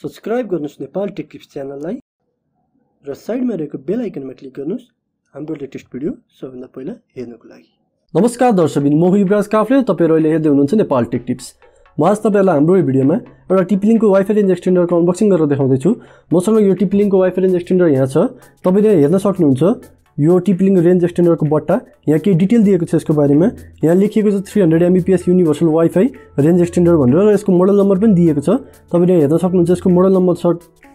Subscribe गर्नुहोस् Nepal take tips च्यानललाई र साइडमा रहेको बेल आइकनमा क्लिक गर्नुहोस्। हाम्रो लेटेस्ट भिडियो सबभन्दा पहिला हेर्नको लागि। नमस्कार दर्शकबिन म युवराज काफले तपाईँहरू अहिले हेर्दै हुनुहुन्छ नेपाल टेक टिप्स म आज तपाईँहरूलाई हाम्रो यो भिडियोमा एउटा टिप्लिङको वाइफाई रेन्ज एक्सटेन्डरको अनबक्सिङ गरेर देखाउँदैछु। मसँग यो टिप्लिङको वाइफाई रेन्ज एक्सटेन्डर यहाँ छ। तपाईँले हेर्न सक्नुहुन्छ। यो टिप्लिङ रेन्ज एक्सटेन्डरको बट्टा यहाँ केही डिटेल दिएको छ यसको बारेमा। यहाँ लेखिएको छ three hundred Mbps universal WiFi range extender भनेर र यसको मोडल नम्बर पनि दिएको छ। तपाईँले हेर्न सक्नुहुन्छ यसको मोडल नम्बर छ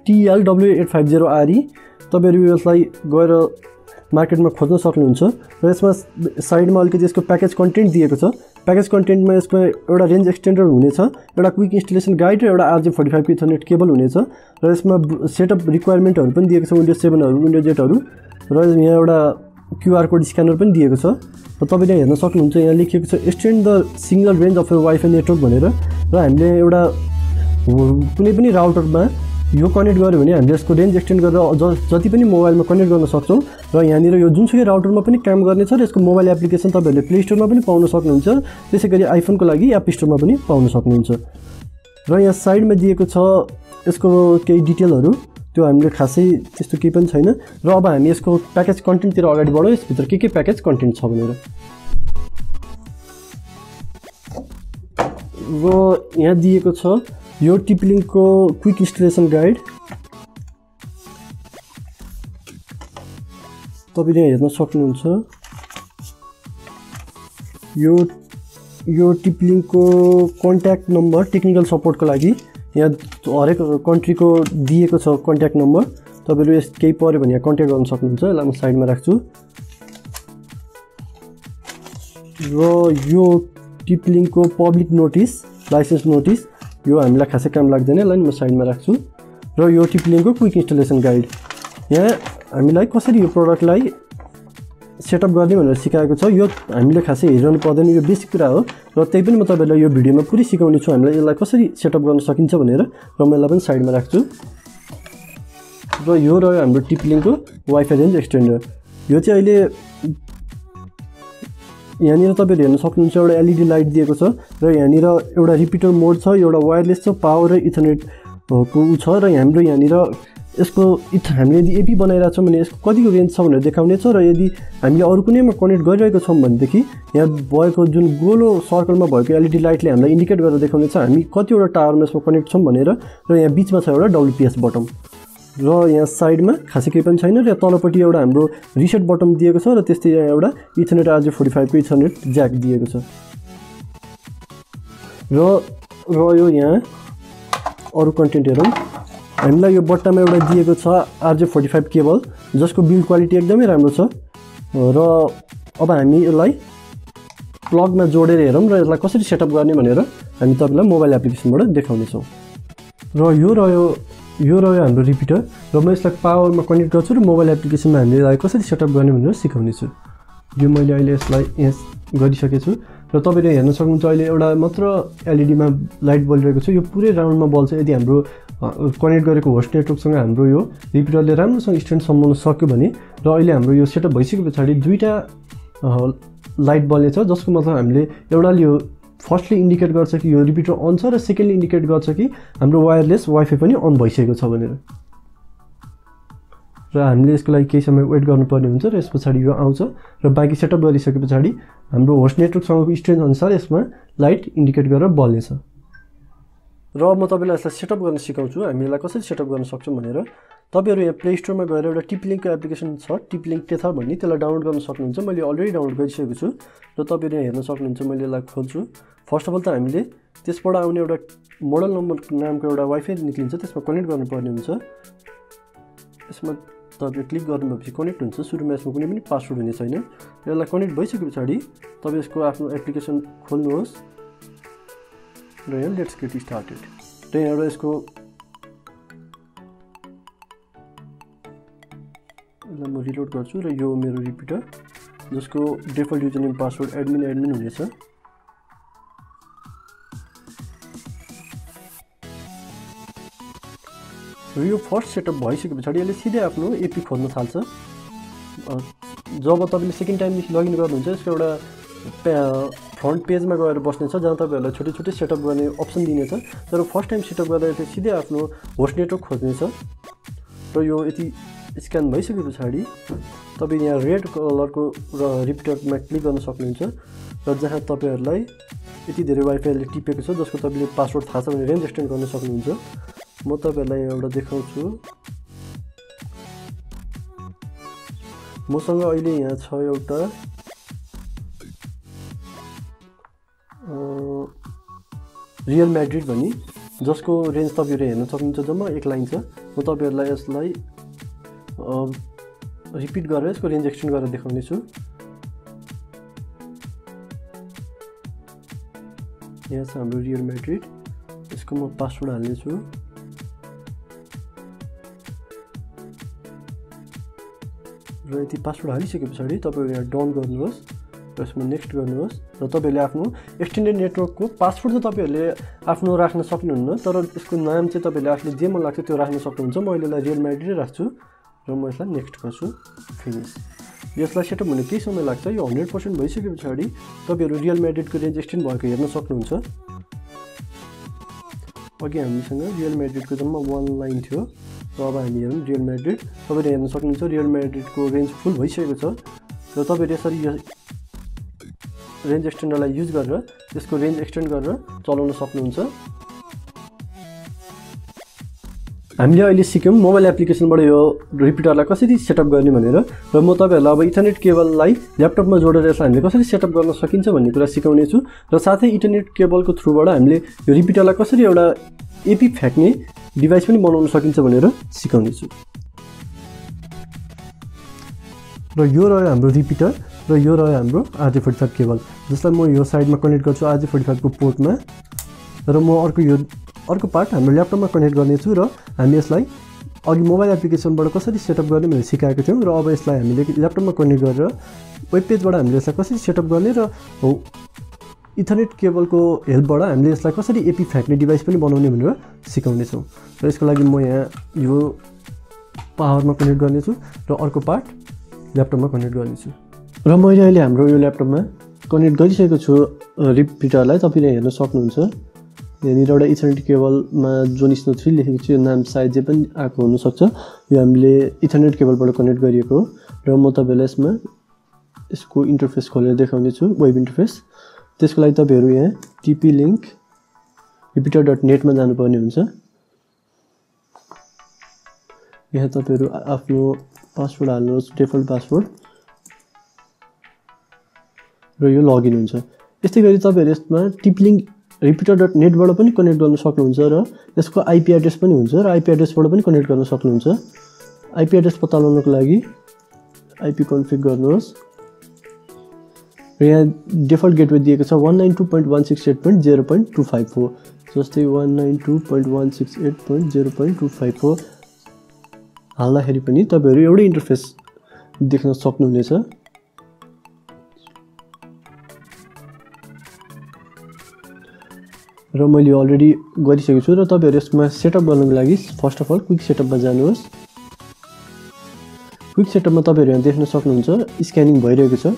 TLW eight five zero RE तपाईँहरू यसलाई गएर मार्केटमा खोज्न सक्नुहुन्छ र यसमा साइडमा अलिकति यसको प्याकेज कन्टेन्ट दिएको छ। प्याकेज कन्टेन्टमा यसमा एउटा रेन्ज एक्सटेन्डर हुनेछ एउटा क्विक इन्स्टलेसन गाइड र एउटा RJ forty five Ethernet cable हुनेछ। र यसमा सेटअप रिक्वायरमेन्टहरू पनि दिएको छ विन्डोज सेभेनहरू विन्डोज एटहरू र यहाँ एउटा क्युआर कोड स्क्यानर पनि दिएको छ। र तपाईँले हेर्न सक्नुहुन्छ यहाँ लेखिएको छ extend the signal range of WiFi network भनेर। र हामीले एउटा कुनै पनि राउटरमा यो कनेक्ट गऱ्यो भने हामीले यसको रेन्ज एक्सटेन्ड गरेर ज जति पनि मोबाइलमा कनेक्ट गर्न सक्छौँ र यहाँनिर यो जुनसुकै राउटरमा पनि काम गर्नेछ र यसको मोबाइल एप्लिकेसन तपाईँहरूले प्ले स्टोरमा पनि पाउन सक्नुहुन्छ। त्यसै गरी आइफोनको लागि एप स्टोरमा पनि पाउन सक्नुहुन्छ। र यहाँ साइडमा दिएको छ यसको केही डिटेलहरू। त्यो हामीले खासै त्यस्तो केही पनि छैन। र अब हामी यसको प्याकेज कन्टेन्टतिर अगाडि बढौँ। यसभित्र के के प्याकेज कन्टेन्ट छ भनेर। र यहाँ दिएको छ यो टिप्लिङको क्विक इन्स्टलेसन गाइड तपाईँले हेर्न सक्नुहुन्छ। यो यो टिप्लिङको कन्ट्याक्ट नम्बर टेक्निकल सपोर्टको लागि। यहाँ हरेक कन्ट्रीको दिएको छ कन्ट्याक्ट नम्बर तपाईँहरू यस केही पऱ्यो भने यहाँ कन्ट्याक्ट गर्न सक्नुहुन्छ। यसलाई म साइडमा राख्छु। र यो टिप्लिङको पब्लिक नोटिस लाइसेन्स नोटिस यो हामीलाई खासै काम लाग्दैन। यसलाई म साइडमा राख्छु। र यो टिप्लिङको क्विक इन्स्टलेसन गाइड यहाँ हामीलाई कसरी यो प्रडक्टलाई सेटअप गर्ने भनेर सिकाएको छ। यो हामीले खासै हेरिरहनु पर्दैन यो बेसिक कुरा हो। र त्यही पनि म तपाईँलाई यो भिडियोमा पुरै सिकाउने छु। हामीलाई यसलाई कसरी सेटअप गर्न सकिन्छ भनेर र म यसलाई पनि साइडमा राख्छु। र यो रह्यो हाम्रो टिप्लिङको वाइफाई रेन्ज एक्सटेन्डर यो चाहिँ अहिले यहाँनिर तपाईँहरू हेर्न सक्नुहुन्छ एउटा एलइडी लाइट दिएको छ र यहाँनिर एउटा रिपिटर मोड छ एउटा वायरलेस छ पावर र इथरनेटको ऊ छ। र हाम्रो यहाँनिर यसको इथ हामीले यदि एपी बनाइरहेको छौँ भने यसको कतिको रेन्ज छ भनेर देखाउने छ र यदि हामीले अरू कुनैमा कनेक्ट गरिरहेको छौँ भनेदेखि यहाँ भएको जुन गोलो सर्कलमा भएको एलइडी लाइटले हामीलाई इन्डिकेट गरेर देखाउने छ हामी कतिवटा टावरमा यसमा कनेक्ट छौँ भनेर र यहाँ बिचमा छ एउटा डब्लुपिएस बटम र यहाँ साइडमा खासै केही पनि छैन र तलपट्टि एउटा हाम्रो रिसेट बटम दिएको छ र त्यस्तै यहाँ एउटा इथनेट आरजे फोर्टी फाइभको इथनेट ज्याक दिएको छ। र रह्यो यहाँ अरू कन्टेन्ट हेरौँ। हामीलाई यो बट्टामा एउटा दिएको छ आरजे फोर्टी फाइभ केबल जसको बिल्ड क्वालिटी एकदमै राम्रो छ। र अब हामी यसलाई प्लगमा जोडेर हेरौँ र यसलाई कसरी सेटअप गर्ने भनेर हामी तपाईँलाई मोबाइल एप्लिकेसनबाट देखाउनेछौँ। र यो रह्यो यो रह्यो हाम्रो रिपिटर र म यसलाई पावरमा कनेक्ट गर्छु र मोबाइल एप्लिकेसनमा हामीले यसलाई कसरी सेटअप गर्ने भनेर सिकाउनेछु। यो मैले अहिले यसलाई यहाँ गरिसकेको छु र तपाईँले हेर्न सक्नुहुन्छ अहिले एउटा मात्र एलइडीमा लाइट बलिरहेको छ। यो पुरै राउन्डमा बल्छ। यदि हाम्रो कनेक्ट गरेको होस्ट नेटवर्कसँग हाम्रो यो रिपिटरले राम्रोसँग स्ट्यान्ड सम्हाल्न सक्यो भने र अहिले हाम्रो यो सेटअप भइसके पछाडि दुईवटा लाइट बल्नेछ जसको मतलब हामीले एउटाले यो फर्स्टले इन्डिकेट गर्छ कि यो रिपिटर अन छ र सेकेन्डले इन्डिकेट गर्छ कि हाम्रो वायरलेस वाइफाई पनि अन भइसकेको छ भनेर। र हामीले यसको लागि केही समय वेट गर्नुपर्ने हुन्छ र यस पछाडि यो आउँछ र बाँकी सेटअप गरिसके पछाडि हाम्रो होस्ट नेटवर्कसँगको स्ट्रेन्थ अनुसार यसमा लाइट इन्डिकेट गरेर बल्नेछ। र म तपाईँलाई यसलाई सेटअप गर्न सिकाउँछु हामी यसलाई कसरी सेटअप गर्न सक्छौँ भनेर। तपाईँहरू यहाँ प्ले स्टोरमा गएर एउटा टिपलिङको एप्लिकेसन छ टिपलिङ टेथर भन्ने त्यसलाई डाउनलोड गर्न सक्नुहुन्छ। मैले अलरेडी डाउनलोड गरिसकेको छु र तपाईँहरू यहाँ हेर्न सक्नुहुन्छ मैले यसलाई खोल्छु। फर्स्ट अफ अल त हामीले त्यसबाट आउने एउटा मोडल नम्बर नामको एउटा वाइफाई निक्लिन्छ त्यसमा कनेक्ट गर्नुपर्ने हुन्छ। यसमा तपाईँ क्लिक गर्नुभएपछि कनेक्ट हुन्छ। सुरुमा यसमा कुनै पनि पासवर्ड हुने छैन। यसलाई कनेक्ट भइसके पछाडि तपाईँ यसको आफ्नो एप्लिकेसन खोल्नुहोस्। र लेट्स गेट स्टार्टेड र यहाँबाट यसको यसलाई म रिलोड गर्छु र यो मेरो रिपिटर जसको default user name password admin admin हुनेछ र यो फर्स्ट सेटअप भइसके पछाडि यसले सिधै आफ्नो एपी खोज्न थाल्छ। जब तपाईँले सेकेन्ड टाइमदेखि लगइन गर्नुहुन्छ यसको एउटा फ्रन्ट पेजमा गएर बस्नेछ जहाँ तपाईँहरूलाई छुट्टै छुट्टै सेटअप गर्ने अप्सन दिनेछ। तर फर्स्ट टाइम सेटअप गर्दा चाहिँ सिधै आफ्नो होस्ट नेटवर्क खोज्नेछ। र यो यति स्क्यान भइसके पछाडि तपाईँ यहाँ रेड कलरको र रिपिटरमा क्लिक गर्न सक्नुहुन्छ। र जहाँ तपाईँहरूलाई यति धेरै वाइफाईले टिपेको छ जसको तपाईँले पासवर्ड थाहा छ भने रेन्ज एक्सटेन्ड गर्न सक्नुहुन्छ। म तपाईँहरूलाई एउटा देखाउँछु। मसँग अहिले यहाँ छ एउटा रियल म्याड्रिड भनी जसको रेन्ज तपाईँहरू हेर्न सक्नुहुन्छ जम्मा एक लाइन छ म तपाईँहरूलाई यसलाई रिपिट गरेर यसको रेन्ज एक्सटेन्ड गरेर देखाउने छु। यहाँ छ हाम्रो रियल म्याड्रिड यसको म पासवर्ड हाल्नेछु र यति पासवर्ड हालिसके पछाडि तपाईँहरू यहाँ डाउन गर्नुहोस्। र यसमा नेक्स्ट गर्नुहोस् र तपाईँहरूले आफ्नो एक्सटेन्डेड नेटवर्कको पासवर्ड चाहिँ तपाईँहरूले आफ्नो राख्न सक्नुहुन्न तर यसको नाम चाहिँ तपाईँहरूले आफूले जे मन लाग्छ त्यो राख्न सक्नुहुन्छ। म अहिलेलाई रियल म्याड्रिडै राख्छु र म यसलाई नेक्स्ट गर्छु। फिनिस यसलाई सेटअप हुने केही समय लाग्छ। यो हन्ड्रेड पर्सेन्ट भइसके पछाडि तपाईँहरू रियल म्याड्रिडको रेन्ज एक्सटेन्ड भएको हेर्न सक्नुहुन्छ। अघि हामीसँग रियल म्याड्रिडको जम्मा वान लाइन थियो। र अब हामी हेरौँ रियल म्याड्रिड तपाईँले हेर्न सक्नुहुन्छ रियल म्याड्रिडको रेन्ज फुल भइसकेको छ। र तपाईँले यसरी रेन्ज एक्सटेन्डरलाई युज गरेर त्यसको रेन्ज एक्सटेन्ड गरेर चलाउन सक्नुहुन्छ। हामीले अहिले सिक्यौँ मोबाइल एप्लिकेसनबाट यो रिपिटरलाई कसरी सेटअप गर्ने भनेर र म तपाईँहरूलाई अब इन्टरनेट केबललाई ल्यापटपमा जोडेर यसलाई हामीले कसरी सेटअप गर्न सकिन्छ भन्ने कुरा सिकाउने छु र साथै इन्टरनेट केबलको थ्रुबाट हामीले यो रिपिटरलाई कसरी एउटा एपी फ्याँक्ने डिभाइस पनि बनाउन सकिन्छ भनेर सिकाउने छु। र यो रह्यो हाम्रो रिपिटर र यो रह्यो हाम्रो आरजे फोर्टी फाइभ केबल जसलाई म यो साइडमा कनेक्ट गर्छु आरजे फोर्टी फाइभको पोर्टमा। र म अर्को यो अर्को पार्ट हाम्रो ल्यापटपमा कनेक्ट गर्नेछु र हामी यसलाई अघि मोबाइल एप्लिकेसनबाट कसरी सेटअप गर्ने भनेर सिकाएको थियौँ र अब यसलाई हामीले ल्यापटपमा कनेक्ट गरेर वेब पेजबाट हामीले यसलाई कसरी सेटअप गर्ने र इथरनेट केबलको हेल्पबाट हामीले यसलाई कसरी एपी फ्याँक्ने डिभाइस पनि बनाउने भनेर सिकाउनेछौँ। र यसको लागि म यहाँ यो पावरमा कनेक्ट गर्नेछु र अर्को पार्ट ल्यापटपमा कनेक्ट गर्नेछु। र मैले अहिले हाम्रो यो ल्यापटपमा कनेक्ट गरिसकेको छु रिपिटरलाई तपाईँले हेर्न सक्नुहुन्छ। यहाँनिर एउटा इथरनेट केबलमा जोन स्नो थ्री लेखेको छु यो नाम सायद जे पनि आएको हुनसक्छ। यो हामीले इथरनेट केबलबाट कनेक्ट गरिएको हो। र म तपाईँलाई यसमा यसको इन्टरफेस खोलेर देखाउने छु वेब इन्टरफेस। त्यसको लागि तपाईँहरू यहाँ टिपी लिङ्क रिपिटर डट नेटमा जानुपर्ने हुन्छ। यहाँ तपाईँहरू आफ्नो पासवर्ड हाल्नुहोस् डिफल्ट पासवर्ड। र यो लगइन हुन्छ। यस्तै गरी तपाईँहरू यसमा टिपलिङ्क रिपिटर डट नेटबाट पनि कनेक्ट गर्न सक्नुहुन्छ र यसको आइपी एड्रेस पनि हुन्छ र आइपी एड्रेसबाट पनि कनेक्ट गर्न सक्नुहुन्छ। आइपी एड्रेस पत्ता लगाउनको लागि आइपी कन्फिग गर्नुहोस्। र यहाँ डिफल्ट गेटवे दिएको छ one nine two point one six eight point zero point two five four जस्तै one nine two point one six eight point zero point two five four हाल्दाखेरि पनि तपाईँहरू एउटै इन्टरफेस देख्न सक्नुहुनेछ। र मैले अलरेडी गरिसकेको छु र तपाईँहरू यसमा सेटअप गर्नुको लागि फर्स्ट अफ अल क्विक सेटअपमा जानुहोस्। क्विक सेटअपमा तपाईँहरू यहाँ देख्न सक्नुहुन्छ स्क्यानिङ भइरहेको छ।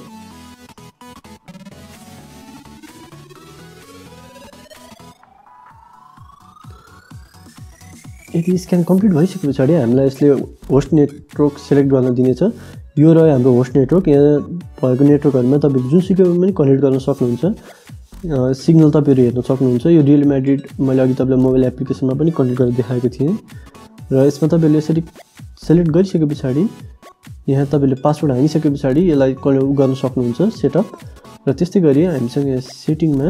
यदि स्क्यान कम्प्लिट भइसके पछाडि हामीलाई यसले होस्ट नेटवर्क सेलेक्ट गर्न दिनेछ। यो रह्यो हाम्रो होस्ट नेटवर्क यहाँ भएको नेटवर्कहरूमा तपाईँले जुनसुकै पनि कनेक्ट गर्न सक्नुहुन्छ। सिग्नल तपाईँहरू हेर्न सक्नुहुन्छ। यो रियल म्याड्रिड मैले अघि तपाईँलाई मोबाइल एप्लिकेसनमा पनि कनेक्ट गरेर देखाएको थिएँ। र यसमा तपाईँले यसरी सेलेक्ट गरिसके पछाडि यहाँ तपाईँले पासवर्ड हानिसके पछाडि यसलाई गर्न सक्नुहुन्छ सेटअप र त्यस्तै गरी हामीसँग यहाँ सेटिङमा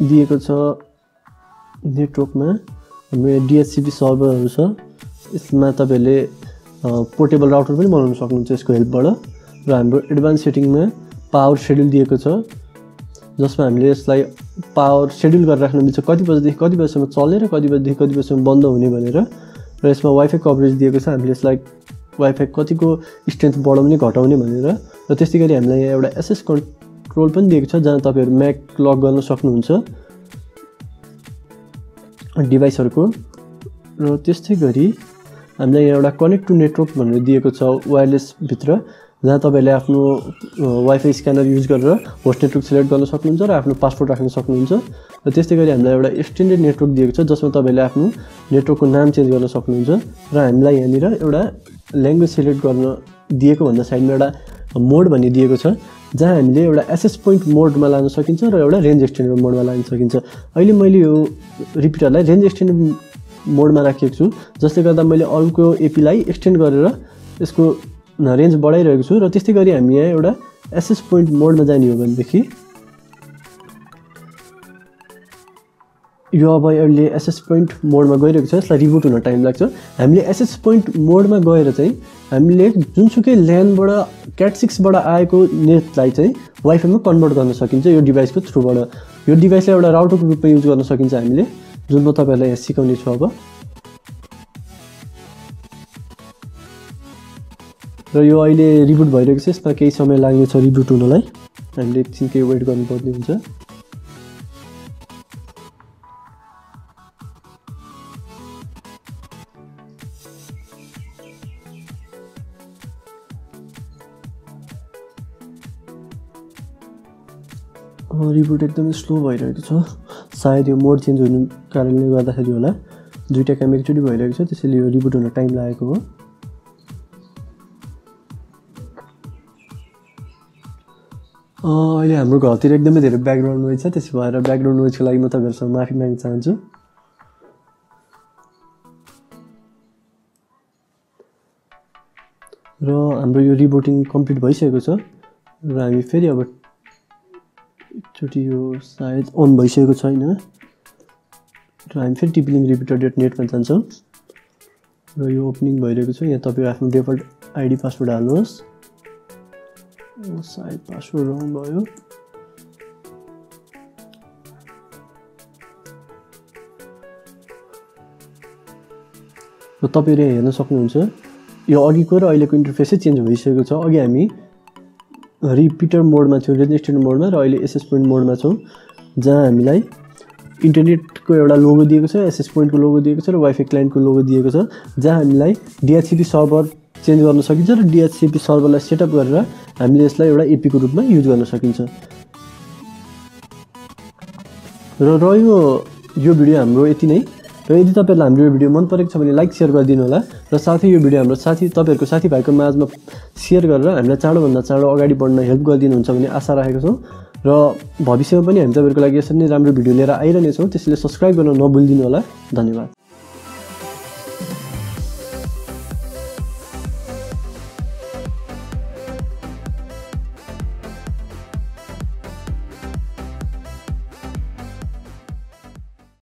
दिएको छ नेटवर्कमा हाम्रो यहाँ डिएचसिपी सर्भरहरू छ। यसमा तपाईँहरूले पोर्टेबल राउटर पनि बनाउन सक्नुहुन्छ यसको हेल्पबाट र हाम्रो एडभान्स सेटिङमा पावर सेड्युल दिएको छ। जसमा हामीले यसलाई पावर सेड्युल गरेर राख्न मिल्छ। कति बजीदेखि कति बजीसम्म चलेर कति बजीदेखि कति बजीसम्म बन्द हुने भनेर र यसमा वाइफाई कभरेज दिएको छ हामीले यसलाई वाइफाई कतिको स्ट्रेन्थ बढाउने घटाउने भनेर र त्यस्तै गरी हामीलाई यहाँ एउटा एसएस कन्ट्रोल पनि दिएको छ जहाँ तपाईँहरू म्याक लक गर्न सक्नुहुन्छ डिभाइसहरूको। र त्यस्तै गरी हामीलाई यहाँ एउटा कनेक्ट टु नेटवर्क भनेर दिएको छ वायरलेसभित्र जहाँ तपाईँहरूले आफ्नो वाइफाई स्क्यानर युज गरेर होस्ट नेटवर्क सिलेक्ट गर्न सक्नुहुन्छ र आफ्नो पासपोर्ट राख्न सक्नुहुन्छ। र त्यस्तै गरी हामीलाई एउटा एक्सटेन्डेड नेटवर्क दिएको छ जसमा तपाईँले आफ्नो नेटवर्कको नाम चेन्ज गर्न सक्नुहुन्छ र हामीलाई यहाँनिर एउटा ल्याङ्ग्वेज सिलेक्ट गर्न दिएको भन्दा साइडमा एउटा मोड भन्ने दिएको छ जहाँ हामीले एउटा एसएस पोइन्ट मोडमा लान सकिन्छ र एउटा रेन्ज एक्सटेन्डेड मोडमा लान सकिन्छ। अहिले मैले यो रिपिटरलाई रेन्ज एक्सटेन्डेड मोडमा राखेको छु जसले गर्दा मैले अरूको एपीलाई एक्सटेन्ड गरेर यसको रेन्ज बढाइरहेको छु र त्यस्तै गरी हामी यहाँ एउटा एसएस पोइन्ट मोडमा जाने हो भनेदेखि यो अब अहिले एसएस पोइन्ट मोडमा गइरहेको छ यसलाई रिबुट हुन टाइम लाग्छ। हामीले एसएस पोइन्ट मोडमा गएर चाहिँ हामीले जुनसुकै ल्यान्डबाट क्याट सिक्सबाट आएको नेटलाई चाहिँ वाइफाईमा कन्भर्ट गर्न सकिन्छ यो डिभाइसको थ्रुबाट यो डिभाइसलाई एउटा राउटरको रूपमा युज गर्न सकिन्छ हामीले जुन म तपाईँहरूलाई यहाँ सिकाउने छु अब। र यो अहिले रिबुट भइरहेको छ यसमा केही समय लाग्नेछ रिबुट हुनलाई। हामीले एकछिन केही वेट गर्नुपर्ने हुन्छ। रिबुट एकदमै स्लो भइरहेको छ। सायद यो मोड चेन्ज हुनु कारणले गर्दाखेरि होला। दुइटा काम एकचोटि भइरहेको छ त्यसैले यो रिबुट हुन टाइम लागेको हो। अहिले हाम्रो घरतिर एकदमै धेरै ब्याकग्राउन्ड नोइज छ त्यसो भएर ब्याकग्राउन्ड नोइजको लागि म तपाईँहरूसँग माफी माग्न चाहन्छु। र हाम्रो यो रिबोटिङ कम्प्लिट भइसकेको छ र हामी फेरि अब एकचोटि यो सायद अन भइसकेको छैन। र हामी फेरि टिपिलिङ रिपिटर डट नेटमा जान्छौँ। र यो ओपनिङ भइरहेको छ यहाँ तपाईँ आफ्नो डेफल्ट आइडी पासवर्ड हाल्नुहोस्। सायद पासवर्ड रङ भयो र तपाईँले हेर्न सक्नुहुन्छ यो अघिको र अहिलेको इन्टरफेसै चेन्ज भइसकेको छ अघि हामी रिपिटर मोडमा छौँ रेजिस्ट्रेड मोडमा र अहिले एसएस पोइन्ट मोडमा छौँ जहाँ हामीलाई इन्टरनेटको एउटा लोगो दिएको छ एसएस पोइन्टको लोगो दिएको छ र वाइफाई क्लाइन्टको लोगो दिएको छ जहाँ हामीलाई डिएचसिपी सर्भर चेन्ज गर्न सकिन्छ र डिएचसिपी सर्भरलाई सेटअप गरेर हामीले यसलाई एउटा एपीको रूपमा युज गर्न सकिन्छ। र रह्यो यो भिडियो हाम्रो यति नै। र यदि तपाईँहरूलाई हाम्रो यो भिडियो मन परेको छ भने लाइक सेयर गरिदिनु होला। र साथै यो भिडियो हाम्रो साथी तपाईँहरूको साथीभाइको माझमा सेयर गरेर हामीलाई चाँडोभन्दा चाँडो अगाडि बढ्न हेल्प गरिदिनुहुन्छ भन्ने आशा राखेको छौँ। र भविष्यमा पनि हामी तपाईँहरूको लागि यसरी नै राम्रो भिडियो लिएर आइरहनेछौँ। त्यसैले सब्सक्राइब गर्न नभुलिदिनु होला। धन्यवाद।